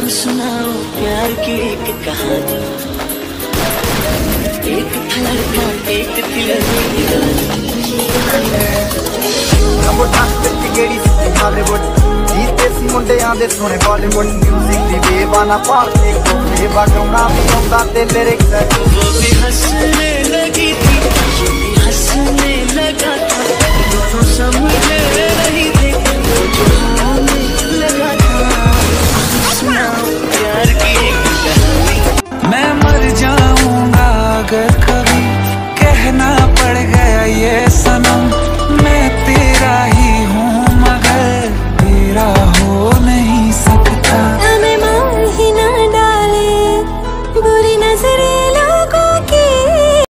हम सुनाओ प्यार की एक कहानी एक था लड़का एक थी ਬੋਟਾਂ ਵਿੱਚ ਕਿਹੜੀ ਸੀ ਹਾਲੀਵੁੱਡ ਜੀਤੇ ਸੀ ਮੁੰਡਿਆਂ ਦੇ ਸੋਹਣੇ ਬਾਲੀਵੁੱਡ 뮤직 ਦੀ ਬੇਵਾਨਾ ਪਾਲਦੇ ਕੋਲੇ ਵਗਾਉਣਾ ਵੀ ਆਉਂਦਾ ਤੇ ਲਿਰਿਕਸ वो भी हंसने good cause